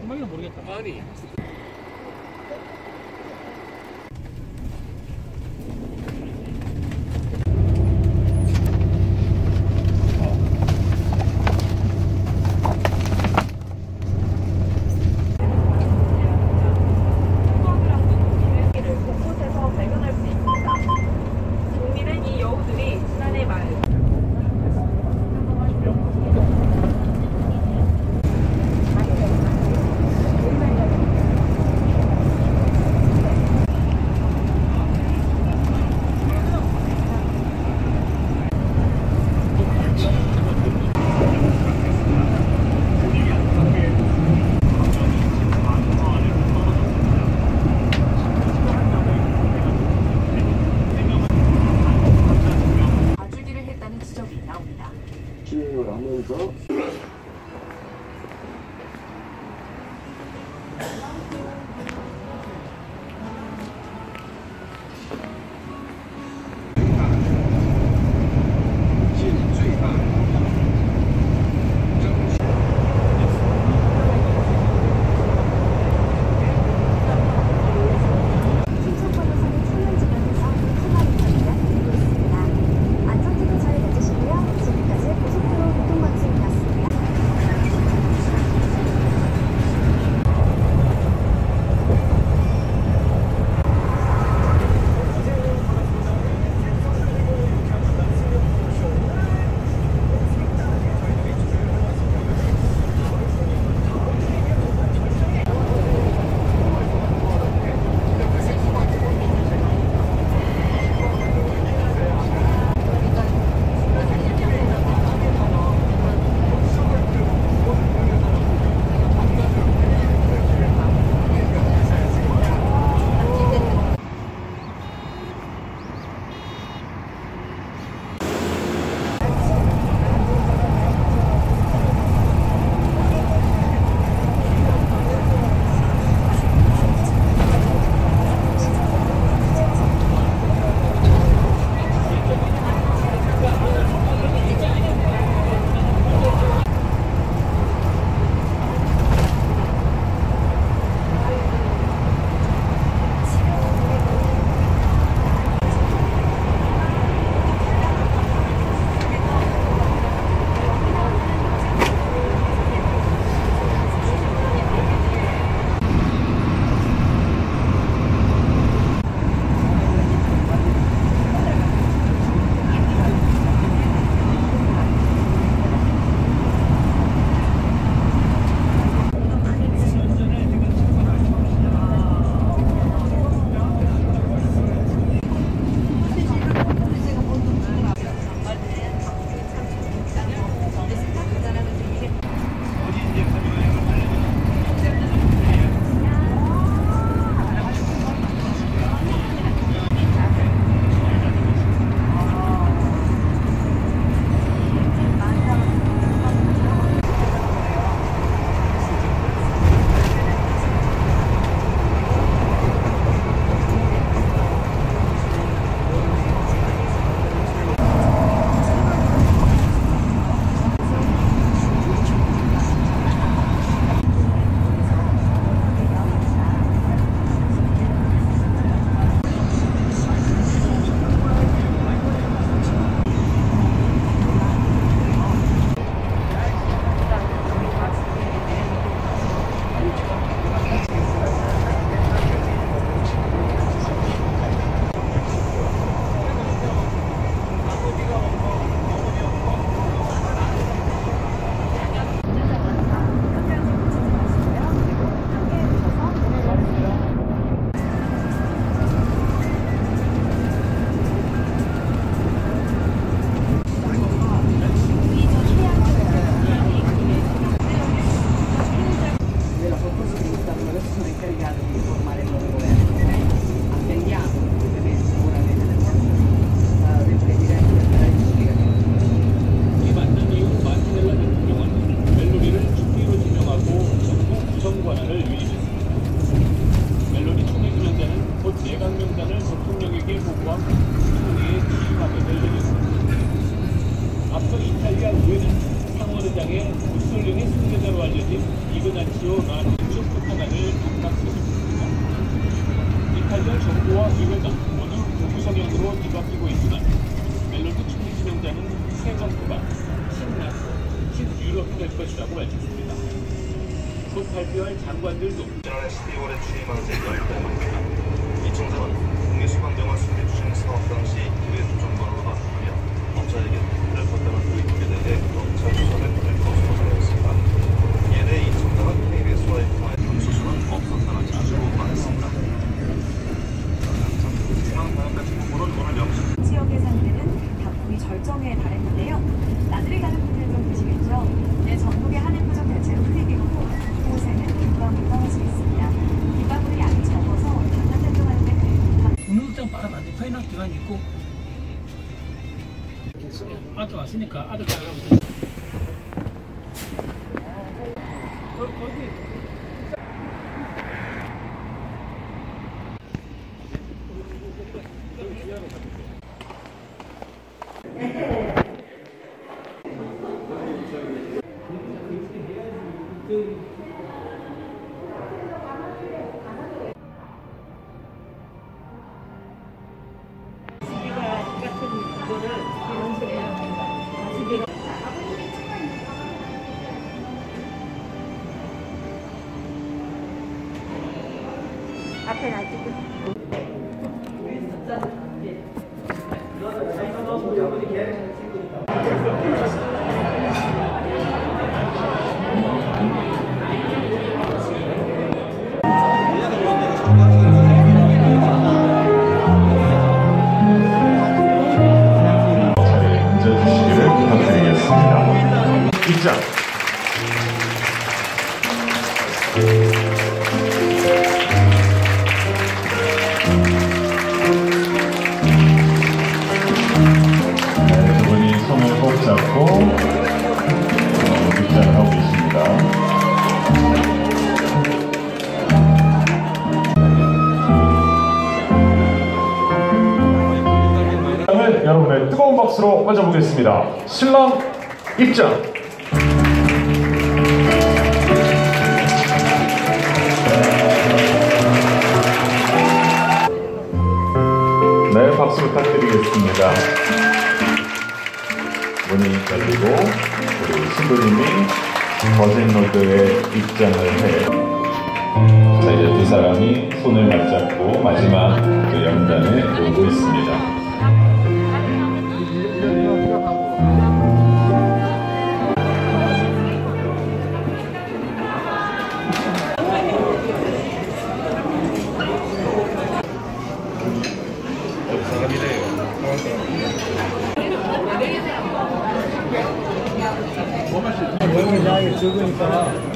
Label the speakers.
Speaker 1: 마지막에는 모르겠다.
Speaker 2: 아니
Speaker 3: 진짜. 박수로 맞아보겠습니다. 신랑 입장! 네, 박수 부탁드리겠습니다. 문이 열리고 우리 신부님이 거짓노드의 입장을 해 자, 이제 두 사람이 손을 맞잡고 마지막 그 연단을 오고 있습니다.
Speaker 1: 모양이 적으니까